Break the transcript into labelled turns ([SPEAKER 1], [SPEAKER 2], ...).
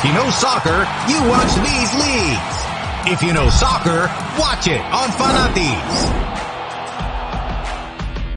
[SPEAKER 1] If you know soccer, you watch these leagues. If you know soccer, watch it on Fanatis.